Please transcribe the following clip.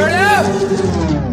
Turn it up!